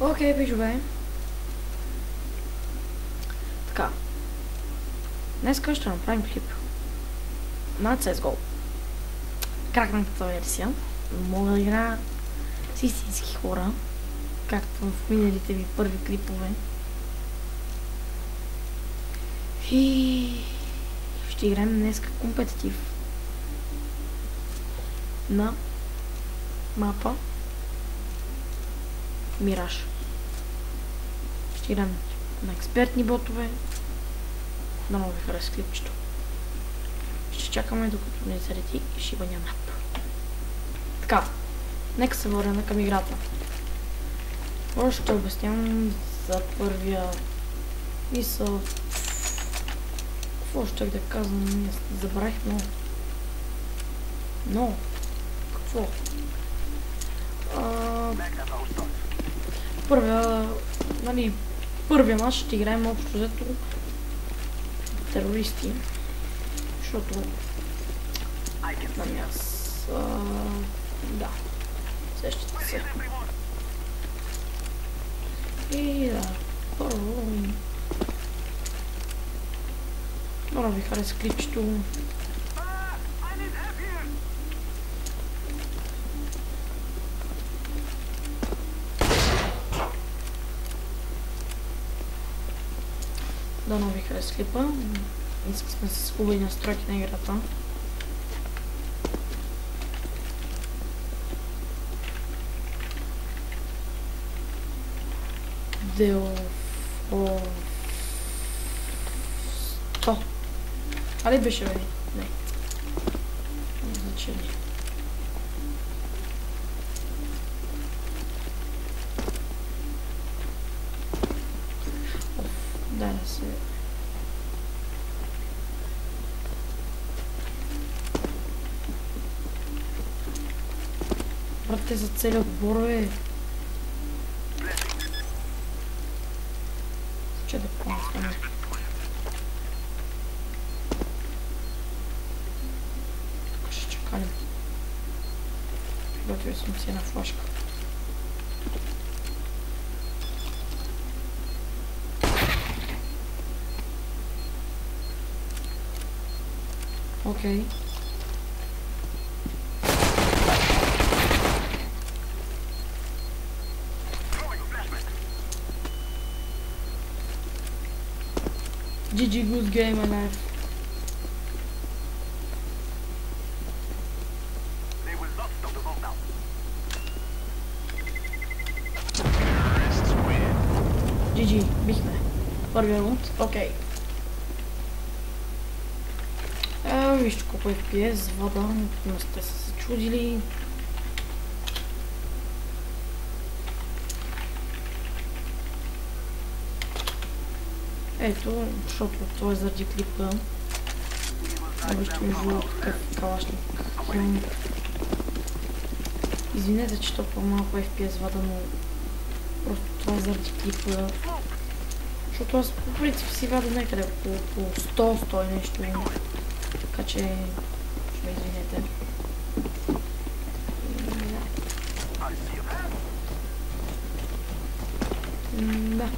Окей, пичове. Така. Днес ще направим клип на CSGO. Кракнатата версия. Мога да играя с истински хора, както в миналите ви първи клипове. И ще играем днес компетитив на мапа Мираж. Ще на експертни ботове. Да много ви хареса клипчето. Ще чакаме докато не зареди и шибаня мап. Така, нека се върнем към играта. Първо ще обяснявам за първия мисъл. Какво ще да казвам? Забравих много. Но, какво? А, първия, нали, първия мач ще играем общо взето терористи. Защото Ами аз... А, да. Сещате се. И да. Първо... Много ви хареса клипчето. Да, много ви хареса клипа. Мисля, сме с хубави настройки на играта. Дел... О... Сто. Али беше бе? Брат, те за цели отбор, бе. Че да помня. Ще чекалим. Готвил съм си една флашка. Окей. Stop the ball now. GG, бихме. Първия рунд, окей. Е, вижте колко FPS, вода, не сте се Ето, защото това е заради клипа. Вижте между такъв калашник. Извинете, че то по-малко FPS вада, но просто това е заради клипа. Защото аз по принцип си вада някъде по 100, 100 и нещо. Така че ще извинете. Да.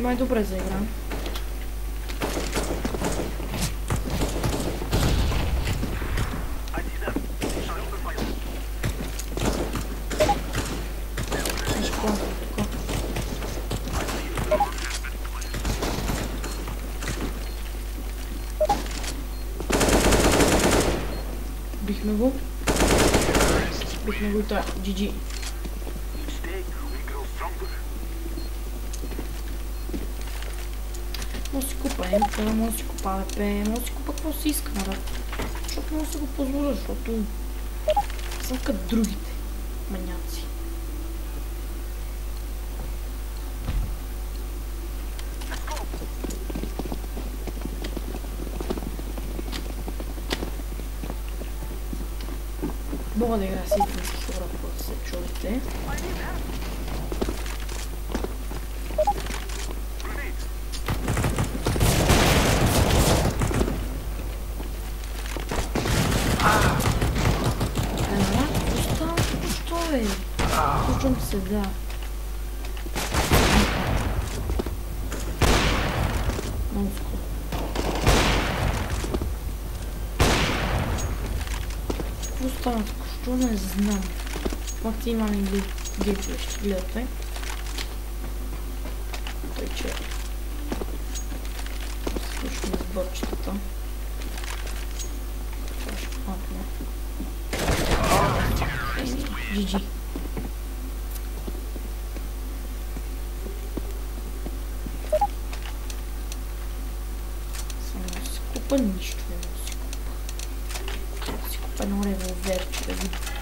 Ще планка тук. Бихме го. Бихме го и това. GG. Може си купа МК, може си купа АП, може си купа какво си искам, брат. Защото може да си го позволя, защото съм като другите маняци. Мога да играя с истински хора, ако се чудите. Ела, какво става? Що е? Случвам се, да. Много скоро. Какво стана тук? Що не знам. Максимални гличове ще гледате. Той че... Слушаме сборчетата. Това ще помогне. GG. Само да си купа нищо не мога да си купа. Да си купа едно револверче да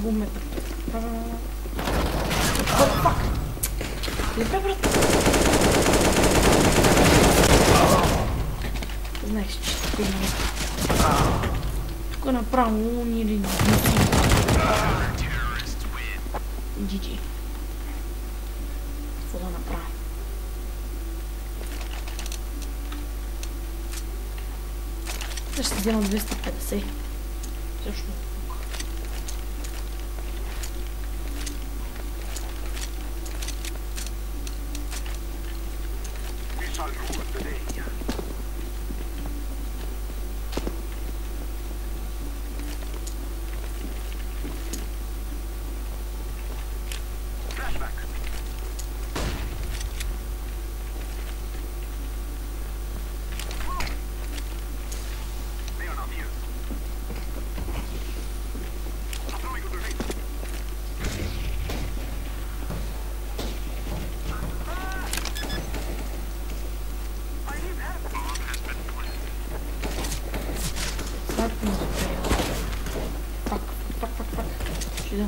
го метна. What the fuck? Лепе, брат. Знаеш, че тук има... Тук направо ни ли GG. Какво да направим? Ще взема 250. Също.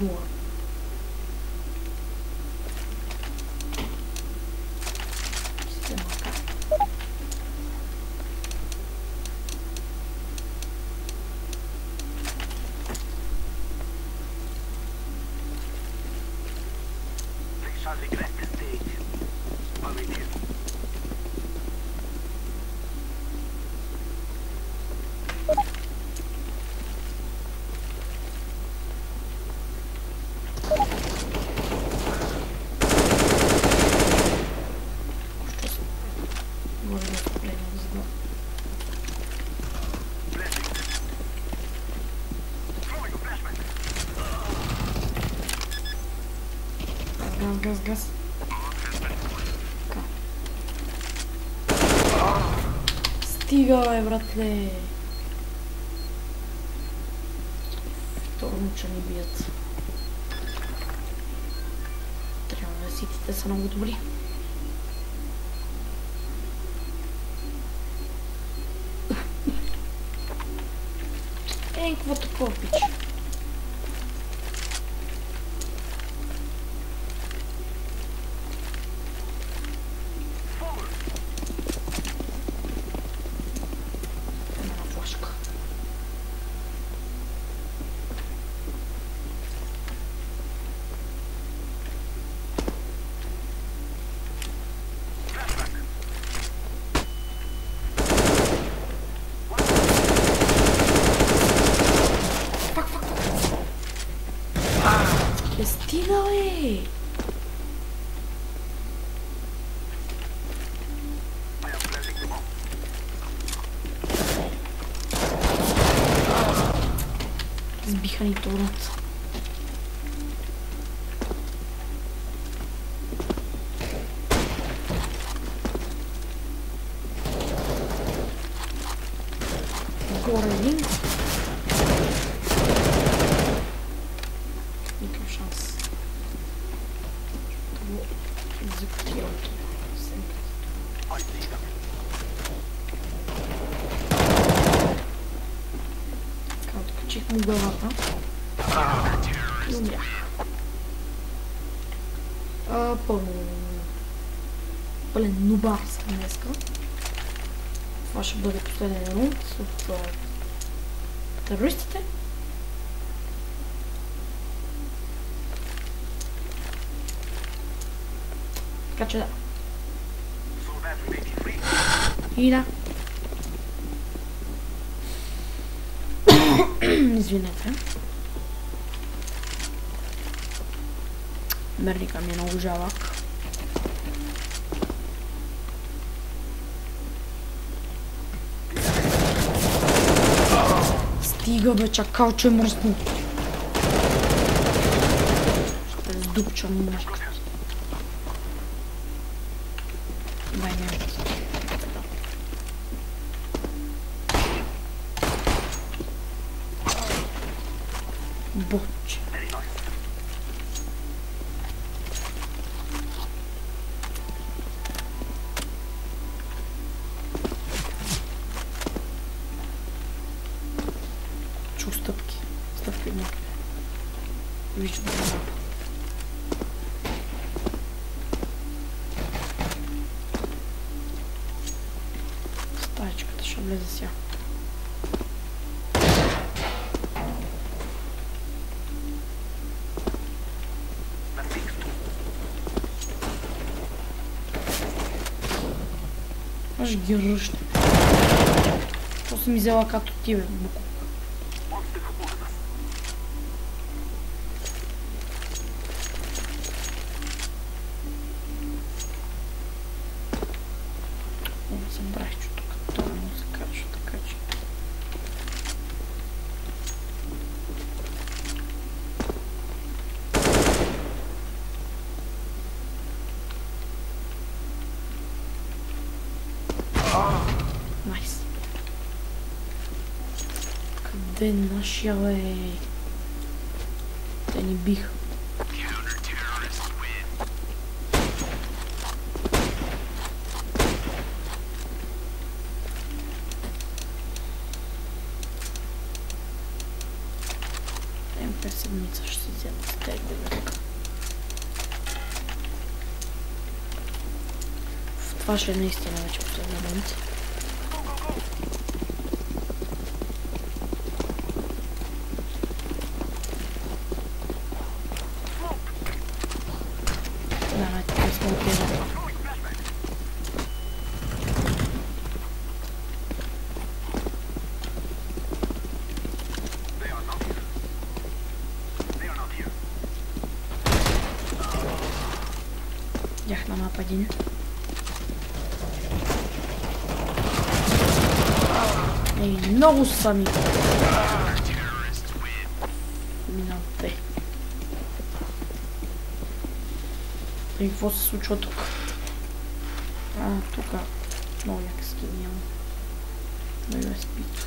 more. Газ, газ. Така. Стига, бе, братле! Второ, че ни бият. Трябва да ситите са много добри. Е, какво такова пич? かにどうなった А, пълно... Пълен нубар съм днеска. Това ще бъде последен рунд от а, терористите. Така че да. И да. Извинете. Мерника ми е много жалък. Стига бе, чакал, че мръсно. Ще сдупчам мъжка. Ги ръща. То съм ми взела като ти, бе, буко. Къде е нашия, бе? Те ни биха. МП седмица ще взема с теб, бе. В Това ще е наистина вече последния момент. Нападение. Ей, много сами. Минал те. И какво се случва тук? А, тук много як скин няма. На USB-то.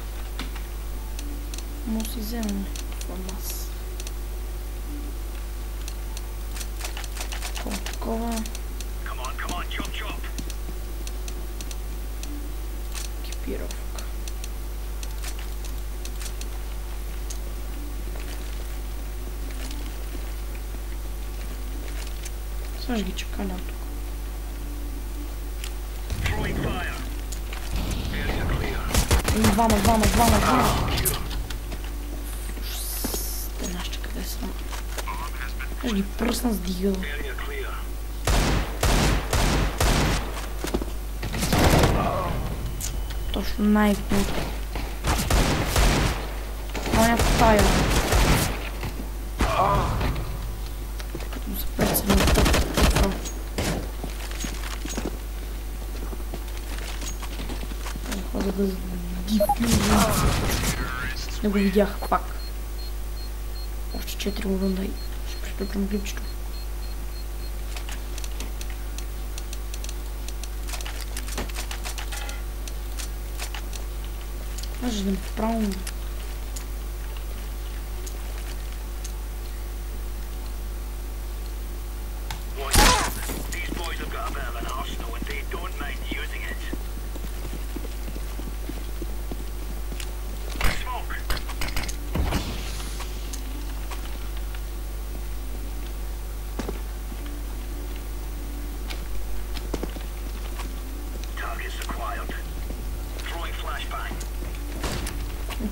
Може си вземем фамас. Такова, такова. Екипировка. Сега ще ги тук. Area clear. Еми, Двама, двама, двама, двама. Те нашите къде са? Ще ги пръсна с дигъл. Снайпнут. Он меня вставил. Ну, я хпак. Может, 4 урунда. Что прям глючка. Bronze, bronze.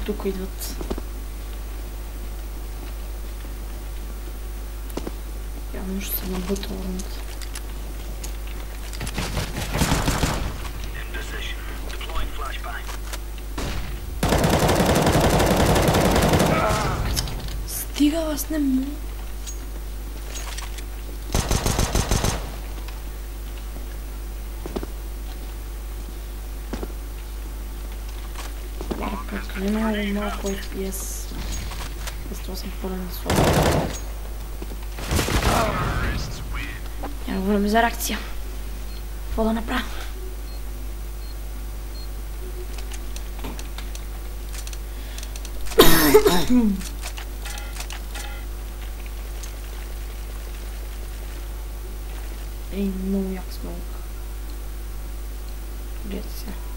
тук идват. Явно ще се набута урната. Стига, аз не мога. very no quite yes. This wasn't pulling this one. Я говорим за реакция. Какво да направя? Ей, много як смолка. Гледайте сега.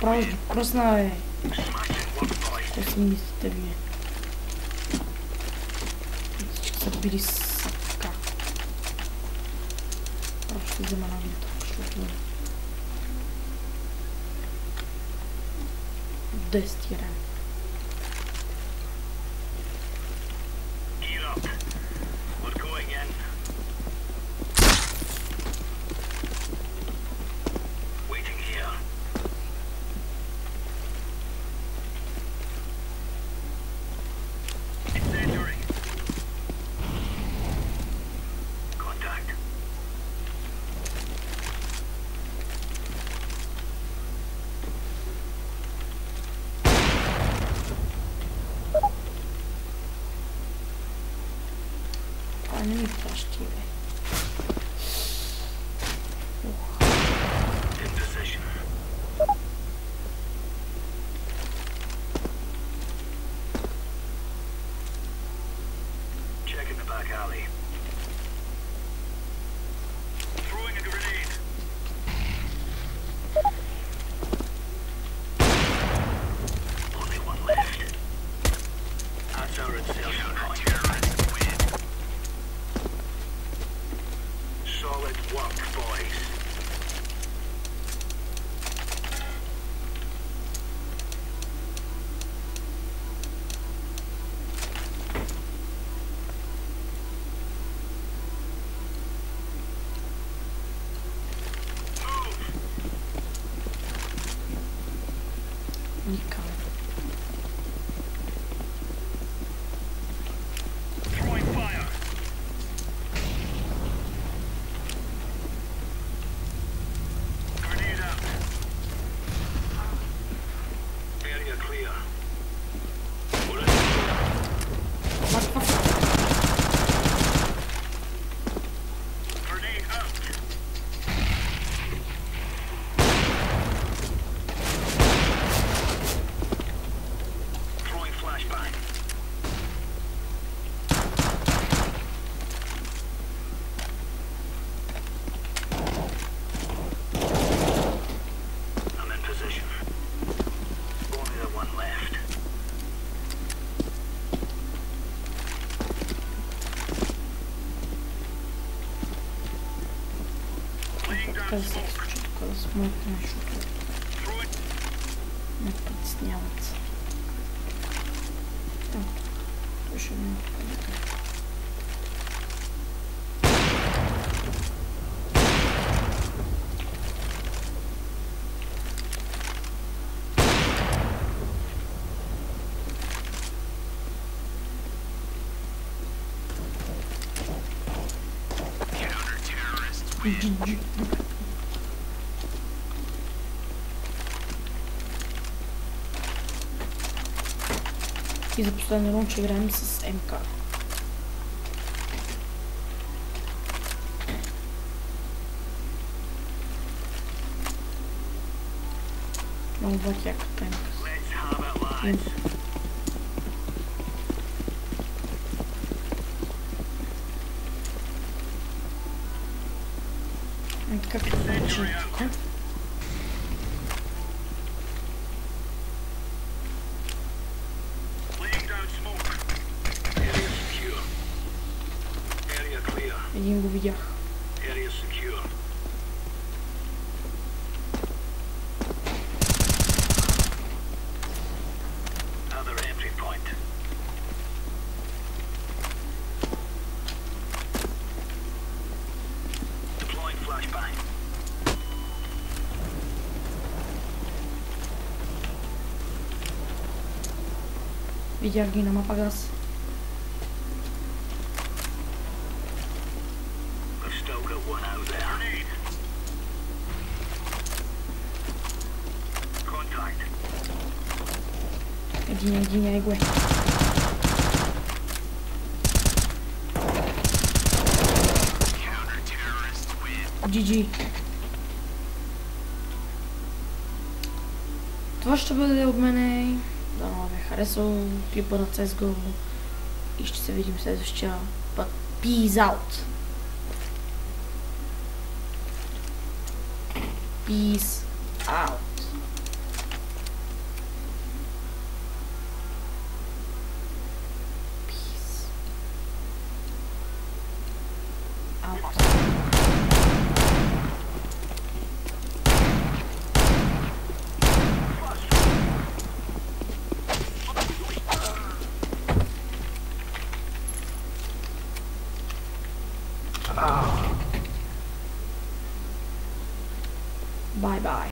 Просто красная. Космистами. Собери сапка. Прошу за монолит. Дестирать. казалось, что такое смутное что-то. Надо подсняться. Так, тоже надо подсняться. Mm-hmm. И за последния рун ще играем с МК. Много яката МК. Lads. Как это получилось? Contact. Един, един, ай го е. GG. Това ще бъде от мене. Дано ви е харесал клипа на CSGO. И ще се видим следващия път. Peace out. Peace out. Peace out.